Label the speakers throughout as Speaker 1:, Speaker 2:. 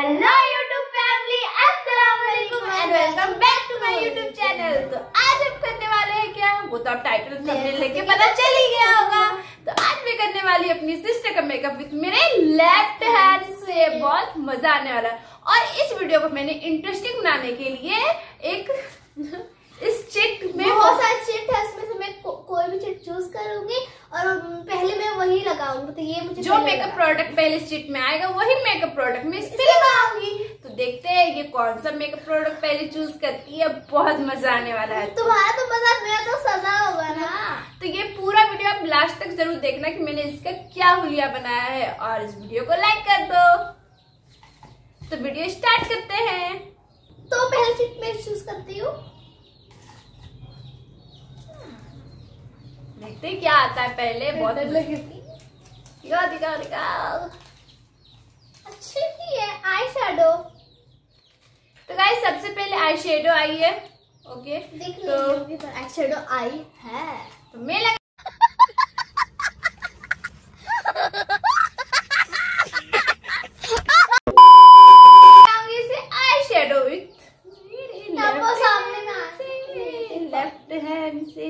Speaker 1: Hello YouTube family अस्सलाम वालेकुम and welcome back to my YouTube channel तो आज हम करने वाले हैं क्या? वो तो आप टाइटल थंबनेल लेके पता चल ही गया होगा। तो आज मैं करने वाली अपनी सिस्टर का मेकअप विद मेरे लेफ़्ट हैंड से बहुत मज़ा आने वाला है। और इस वीडियो को मैंने इंटरेस्टिंग बनाने के लिए एक इस चिट में
Speaker 2: बहुत सारे चिट है उसमें से मैं को, कोई भी चिट चूज़ करूँगी। और पहले मैं वही लगाऊँगी तो ये मुझे
Speaker 1: जो मेकअप प्रोडक्ट पहले चिट में आएगा वही मेकअप प्रोडक्ट में इस लगाऊँगी। तो देखते हैं ये कौन सा मेकअप प्रोडक्ट पहले चूज़ करती है बहुत मज़ा आने वाला है।
Speaker 2: तुम्हारा तो मज़ा मेरा तो सजा होगा ना।
Speaker 1: तो ये पूरा वीडियो आप लास्ट तक ज़रूर देखना कि मैंने इसका क्या हुलिया बनाया है और इस वीडियो को लाइक कर दो। तो वीडियो स्टार्ट करते हैं।
Speaker 2: तो पहले चिट मैं चूज़ करती हूँ।
Speaker 1: देखते हैं क्या आता है पहले बहुत दिखाओ दिखाओ दिखाओ
Speaker 2: अच्छी भी है आई शेडो
Speaker 1: तो गाइस सबसे पहले आई शेडो आई है ओके
Speaker 2: देख
Speaker 1: तो-
Speaker 2: आई शेडो आई है।
Speaker 1: तो मैं लगा लगाऊँगी इसे आई शेडो विथ
Speaker 2: अब वो सामने में आ
Speaker 1: लेफ़्ट हैंड से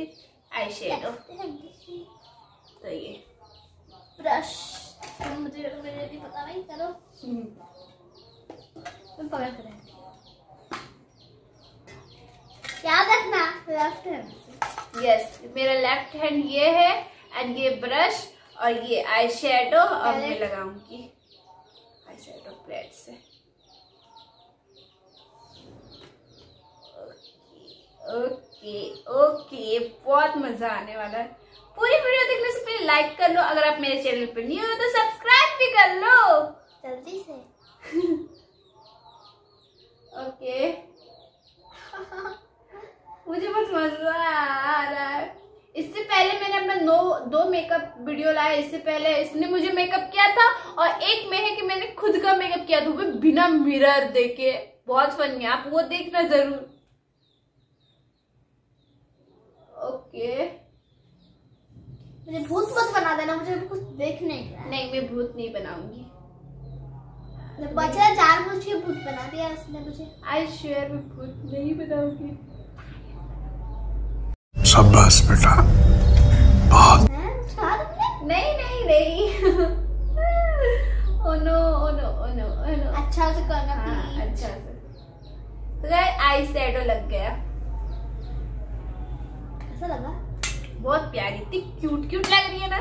Speaker 1: आई शेडो तो ये
Speaker 2: ब्रश मुझे मुझे नहीं पता भाई करो तुम पकड़ कर याद रखना लेफ़्ट हैंड
Speaker 1: यस मेरा लेफ़्ट हैंड ये है एंड ये ब्रश और ये आई शेडो और मैं लगाऊँगी। आई शेडो प्लेट से ओके ओके बहुत मज़ा आने वाला है। पूरी वीडियो देखने से पहले लाइक कर लो। अगर आप मेरे चैनल पर न्यू हो तो सब्सक्राइब भी कर लो।
Speaker 2: जल्दी से।
Speaker 1: ओके मुझे बहुत मज़ा आ रहा है इससे पहले नो दो मेकअप वीडियो लाया इससे पहले। इसने मुझे मेकअप किया था और एक में है कि मैंने खुद का मेकअप किया था वो बिना मिरर देके बहुत फनी है आप वो देखना ज़रूर। ओके
Speaker 2: मुझे भूत मत बना देना मुझे कुछ देखने का
Speaker 1: नहीं मैं भूत नहीं बनाऊँगी।
Speaker 2: बचा चार मुझे भूत बना दिया उसने मुझे।
Speaker 1: आई शेयर में भूत नहीं बनाऊँगी।
Speaker 3: शाबाश बेटा। बहुत
Speaker 2: हैं?
Speaker 1: नहीं नहीं नहीं। Oh no oh no oh no oh no
Speaker 2: अच्छा से करना
Speaker 1: हाँ अच्छा से। तो आई शेडो लग गया।
Speaker 2: कैसा लगा?
Speaker 1: बहुत प्यारी इतनी क्यूट क्यूट लग रही है ना।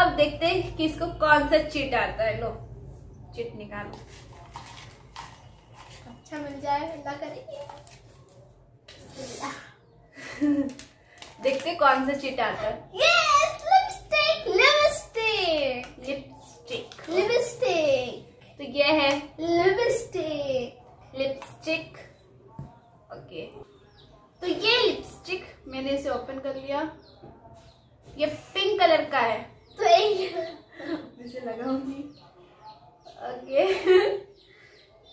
Speaker 1: अब देखते हैं कि इसको कौन सा चिट आता है। लो चिट निकालो।
Speaker 2: अच्छा मिल जाए अल्लाह करेगी।
Speaker 1: देखते कौन सा चिट आता है।
Speaker 2: Yes lipstick lipstick
Speaker 1: lipstick
Speaker 2: lipstick
Speaker 1: तो ये है।
Speaker 2: लिपस्टिक
Speaker 1: लिपस्टिक ओके तो ये लिपस्टिक मैंने इसे ओपन कर लिया। ये पिंक कलर का है।
Speaker 2: तो एक
Speaker 1: इसे लगाऊँगी ओके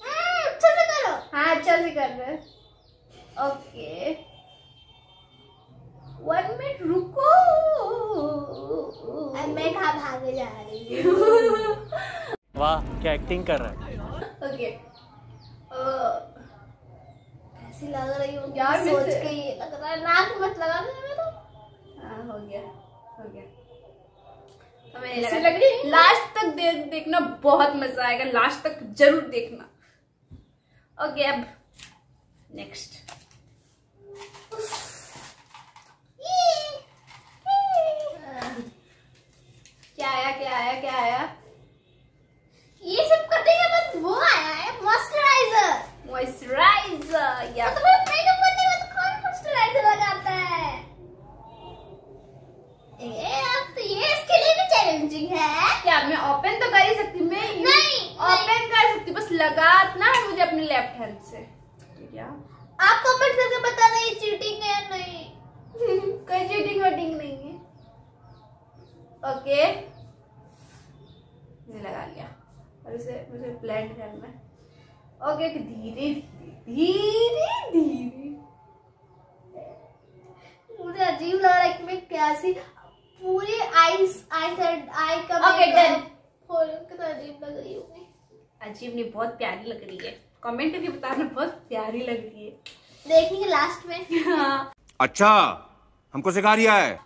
Speaker 2: अच्छा से करो
Speaker 1: हाँ अच्छा से कर रहे ओके वन मिनट रुको।
Speaker 2: अब मैं कहाँ भागे जा रही हूँ?
Speaker 4: वाह क्या एक्टिंग कर रहा है?
Speaker 1: ओके
Speaker 2: कैसी लग रही हूँ?
Speaker 1: यार,
Speaker 2: सोच के ये लग रहा है। नाक मत लगा देना तो
Speaker 1: हाँ हो गया हो गया। तो लग
Speaker 2: रही
Speaker 1: लास्ट तक दे, देखना बहुत मज़ा आएगा। लास्ट तक ज़रूर देखना। ओके अब नेक्स्ट क्या आया क्या आया क्या आया?
Speaker 2: ये सब करने के बाद वो आया है मॉइस्चराइजर
Speaker 1: मॉइस्चराइजर या
Speaker 2: तो भाई मेकअप करने के बाद कौन मॉइस्चराइजर लगाता है ये अब तो ये इसके लिए भी चैलेंजिंग है
Speaker 1: क्या मैं ओपन तो कर ही सकती हूँ मैं
Speaker 2: नहीं,
Speaker 1: ओपन कर सकती हूँ बस लगाना है मुझे अपने लेफ़्ट हैंड से क्या
Speaker 2: आप कमेंट करके बताना ये चीटिंग है या नहीं
Speaker 1: कोई चीटिंग वोटिंग नहीं है ओके मैंने लगा लिया इसे मुझे ब्लेंड करना है। ओके धीरे धीरे धीरे धीरे।
Speaker 2: मुझे अजीब लग रहा है कि मैं कैसी पूरी आई आई साइड आई का
Speaker 1: Okay,
Speaker 2: makeup
Speaker 1: done.
Speaker 2: खोल के तो अजीब लग रही हूँ मैं।
Speaker 1: अजीब नहीं बहुत प्यारी लग रही है। कमेंट करके बताना बहुत प्यारी लग रही है।
Speaker 2: देखेंगे लास्ट में।
Speaker 1: हाँ।
Speaker 5: अच्छा हमको सिखा रिया है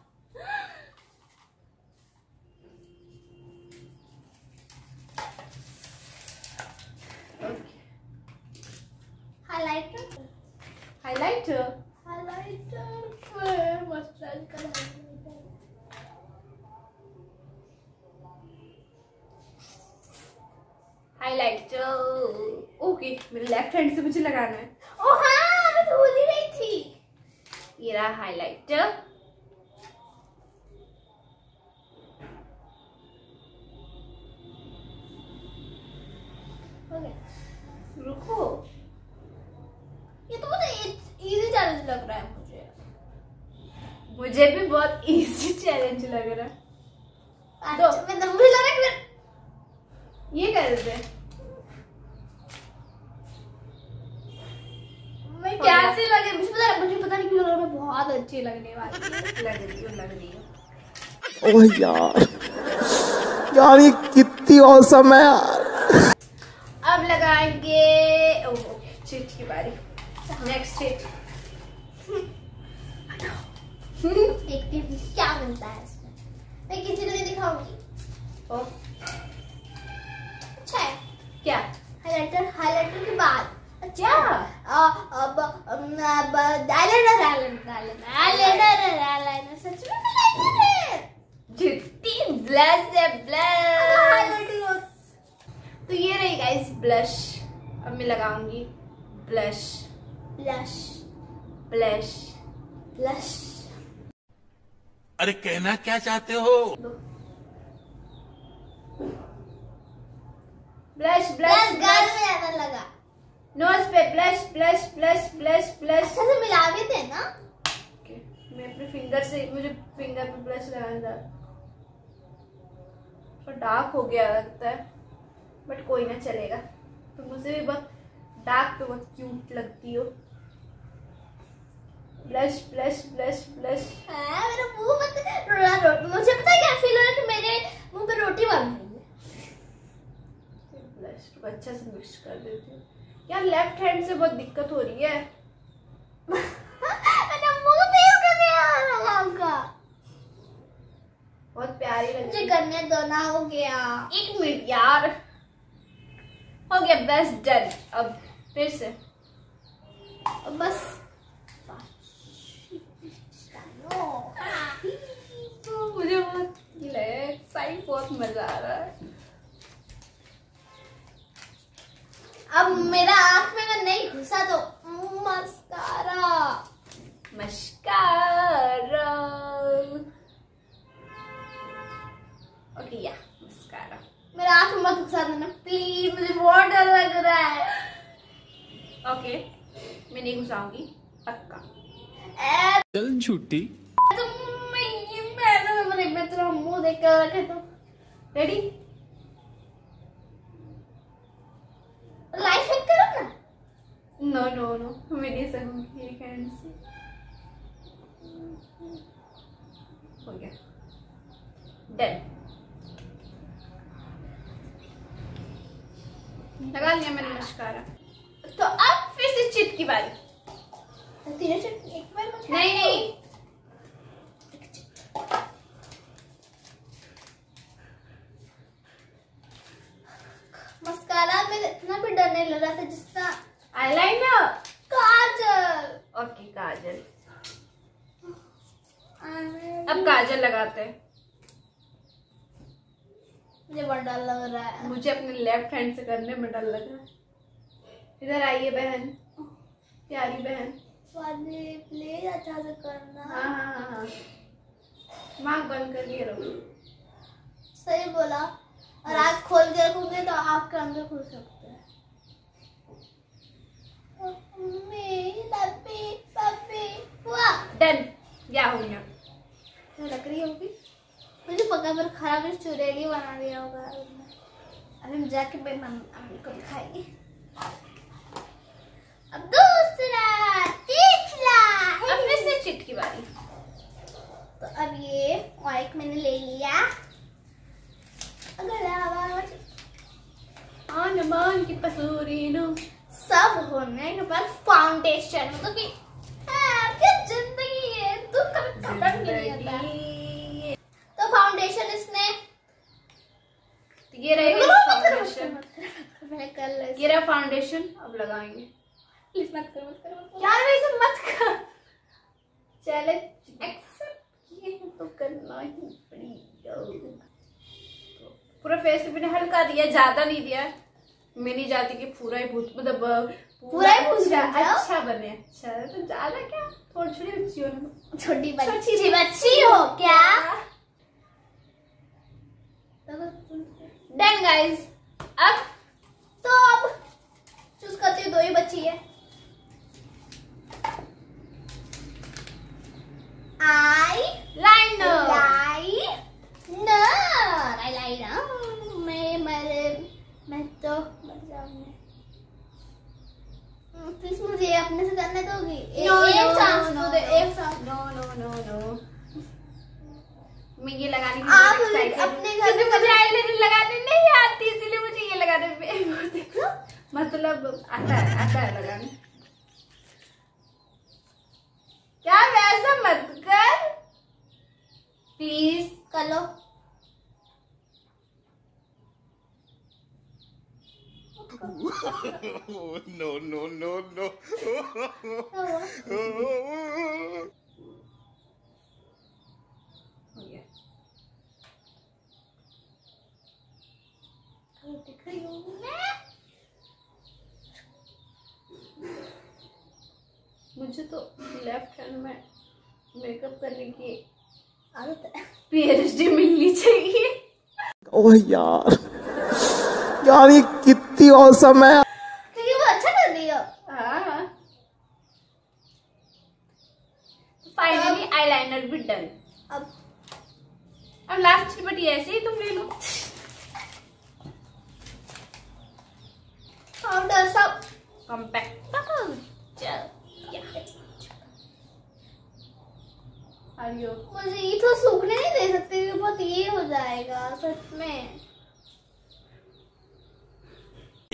Speaker 2: highlighter
Speaker 1: highlighter
Speaker 2: highlighter mustard colour
Speaker 1: highlighter okay मेरे लेफ़्ट हैंड से मुझे लगाना है।
Speaker 2: ओ हाँ मैं तो भूल ही गई थी।
Speaker 1: ये रहा हाईलाइटर
Speaker 2: हो गया
Speaker 1: रुको
Speaker 2: ये तो मुझे इजी चैलेंज लग रहा है मुझे।
Speaker 1: मुझे भी बहुत इजी चैलेंज लग रहा है।
Speaker 2: अच्छा मैं तो मुझे लग रहा है
Speaker 1: ये कर दे।
Speaker 2: मैं कैसे लगे? मुझे पता मुझे पता नहीं क्यों लग रहा है मैं बहुत अच्छी लगने वाली
Speaker 1: लग रही हो लग रही हो।
Speaker 6: ओह यार। यार ये कितनी औसम है यार।
Speaker 1: अब लगाएँगे ओह चिट की बारी। Next chit.
Speaker 2: देखते हैं क्या बनता है इसमें। मैं किसी को नहीं दिखाऊँगी।
Speaker 1: ओ।
Speaker 2: अच्छा है।
Speaker 1: क्या?
Speaker 2: हाइलाइटर हाइलाइटर के बाद। अच्छा। अब अब eyeliner eyeliner eyeliner eyeliner eyeliner सच में आईलाइनर है
Speaker 1: जितनी ब्लश है ब्लश तो ये रही गाइस ब्लश अब मैं लगाऊँगी। ब्लश
Speaker 2: ब्लश
Speaker 1: ब्लश
Speaker 2: ब्लश
Speaker 3: अरे कहना क्या चाहते हो?
Speaker 1: ब्लश
Speaker 2: ब्लश गाल में ज़्यादा लगा।
Speaker 1: नोज़ पे blush blush blush blush blush
Speaker 2: अच्छा से मिला भी थे ना?
Speaker 1: मैं अपने फिंगर से मुझे फिंगर पे ब्लश लगाना था। तो डार्क हो गया लगता है बट कोई ना चलेगा। तो मुझे भी बहुत डार्क पे बहुत क्यूट लगती हो। ब्लश ब्लश ब्लश ब्लश
Speaker 2: हाँ, मेरा मुँह मत रोला रोटी मुझे पता है क्या फील हो रहा है कि मेरे मुँह पे रोटी बन रही है।
Speaker 1: ब्लश को अच्छा से मिक्स कर देती हूँ। यार लेफ़्ट हैंड से बहुत दिक्कत हो रही है। बहुत प्यारी लग
Speaker 2: मुझे
Speaker 1: रही है।
Speaker 2: करने दो ना हो गया।
Speaker 1: एक मिनट यार। हो गया बस डन अब फिर से।
Speaker 2: अब बस
Speaker 1: तो मुझे बहुत एक्साइट बहुत मज़ा आ रहा है।
Speaker 2: अब मेरा आँख में अगर नहीं घुसा तो मस्कारा।
Speaker 1: मस्कारा। ओके या मस्कारा।
Speaker 2: मेरा आँख में मत घुसा देना प्लीज़ मुझे बहुत डर लग रहा है।
Speaker 1: ओके मैं नहीं घुसाऊँगी पक्का।
Speaker 4: चल झूठी।
Speaker 2: देख कर रखे तो
Speaker 1: रेडी
Speaker 2: हैक करो ना।
Speaker 1: नो नो नो मैं नहीं सकूँगी एक हैंड से। हो गया। डन लगा लिया मैंने मस्कारा। तो अब फिर से चिट की बारी।
Speaker 2: तीनों से एक बार
Speaker 1: नहीं नहीं
Speaker 2: मस्कारा में इतना भी डर नहीं लग रहा था जितना
Speaker 1: आईलाइनर
Speaker 2: काजल
Speaker 1: ओके काजल अब काजल लगाते हैं।
Speaker 2: मुझे बहुत डर लग रहा है।
Speaker 1: मुझे अपने लेफ़्ट हैंड से करने में डर लग रहा है। इधर आइए बहन। प्यारी बहन।
Speaker 2: प्लीज़ अच्छा से करना।
Speaker 1: हाँ हाँ हाँ हाँ। माँ बंद करके रहो।
Speaker 2: सही बोला। और आँख खोल के रखोगे तो आँख के अंदर खुल सकते हैं।
Speaker 1: डन। क्या हो गया?
Speaker 2: पका पर खराब में चुरेली बना दिया होगा। अरे हम जाके मेरी मम्मी को दिखाएँगे। अब दूसरा तीसरा।
Speaker 1: अब फिर से चिट की बारी
Speaker 2: तो अब ये माइक मैंने ले लिया। अगर आवाज़।
Speaker 1: आन मान की पसूरी नो
Speaker 2: सब होने के बाद फाउंडेशन मतलब कि हाँ, क्या ज़िंदगी है? तू कभी खत्म नहीं होता
Speaker 1: ज़िंदगी
Speaker 2: तो फाउंडेशन इसने
Speaker 1: ये रहेगा फाउंडेशन ये रहा फाउंडेशन अब लगाएँगे।
Speaker 2: प्लीज़ मत करो मत करो।
Speaker 1: यार मत कर। चले एक्सेप्ट ये तो करना ही पड़ेगा। पूरा फेस पे मैंने हल्का दिया ज़्यादा नहीं दिया। मैं नहीं चाहती कि पूरा ही भूत मतलब
Speaker 2: पूरा ही भूत
Speaker 1: अच्छा
Speaker 2: बन
Speaker 1: अच्छा अच्छा। तो ज़्यादा क्या? थोड़ी छोटी बच्ची हो। ना
Speaker 2: छोटी बच्ची
Speaker 1: छोटी
Speaker 2: बच्ची हो क्या?
Speaker 1: डन गाइस अब
Speaker 2: तो अब चूज़ करती हूँ दो ही बच्ची है। Eye
Speaker 1: liner
Speaker 2: liner eyeliner मैं मर मैं तो मर जाऊँगी प्लीज़ मुझे अपने से करने दोगी।
Speaker 1: No,
Speaker 2: एक
Speaker 1: no,
Speaker 2: चांस
Speaker 1: no,
Speaker 2: तो दे। एक chance
Speaker 1: no no no no मैं ये लगाने की
Speaker 2: आप
Speaker 1: बहुत excited हूँ।
Speaker 2: अपने घर
Speaker 1: क्योंकि
Speaker 2: में
Speaker 1: मुझे आईलाइनर लगाने नहीं आती इसलिए मुझे ये लगाने में बहुत- मतलब आता है आता है लगाने। क्या वैसा मत कर। प्लीज़
Speaker 2: कर लो
Speaker 5: no, no, no, no.
Speaker 1: हो गया
Speaker 2: दिख रही हूँ मैं
Speaker 1: मुझे तो लेफ़्ट हैंड में मेकअप करने की
Speaker 2: आदत है।
Speaker 1: पीएचडी मिलनी चाहिए।
Speaker 6: ओह यार यार ये कितनी औसम है।
Speaker 2: क्योंकि वो अच्छा कर रही हो?
Speaker 1: हाँ। फाइनली आईलाइनर भी डन
Speaker 2: अब
Speaker 1: अब लास्ट बट ये ऐसे ही तुम ले लो
Speaker 2: पाउडर सब
Speaker 1: कॉम्पैक्ट आरियो
Speaker 2: मुझे ये तो सूखने नहीं दे सकते क्योंकि बहुत ये हो जाएगा सच में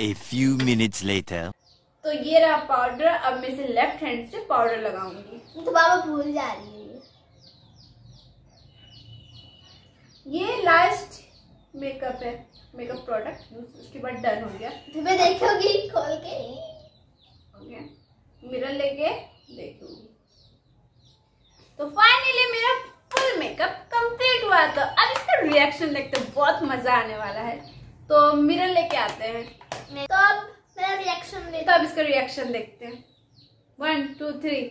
Speaker 7: A few minutes later.
Speaker 1: तो ये रहा पाउडर अब मैं इसे लेफ़्ट हैंड से पाउडर लगाऊँगी।
Speaker 2: तो बाबा भूल जा रही है।
Speaker 1: ये लास्ट मेकअप है। मेकअप प्रोडक्ट उसके बाद डन हो गया।
Speaker 2: फिर मैं देखोगी खोल के।
Speaker 1: मिरर लेके देखूँगी। तो फाइनली मेरा फुल मेकअप कंप्लीट हुआ। तो अब इसका रिएक्शन देखते बहुत मज़ा आने वाला है। तो मिरर लेके आते हैं।
Speaker 2: तो अब मेरा रिएक्शन
Speaker 1: तो अब इसका रिएक्शन देखते हैं। वन टू थ्री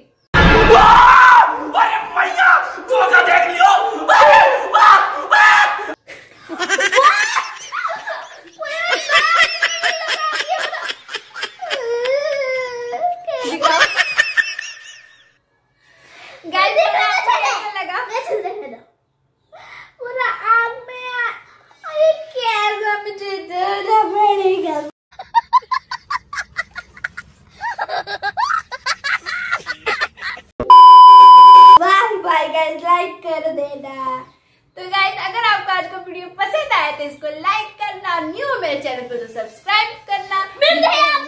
Speaker 2: देना
Speaker 1: तो गाइज़ अगर आपको आज का वीडियो पसंद आया तो इसको लाइक करना न्यू मेरे चैनल को तो सब्सक्राइब करना। मिलते हैं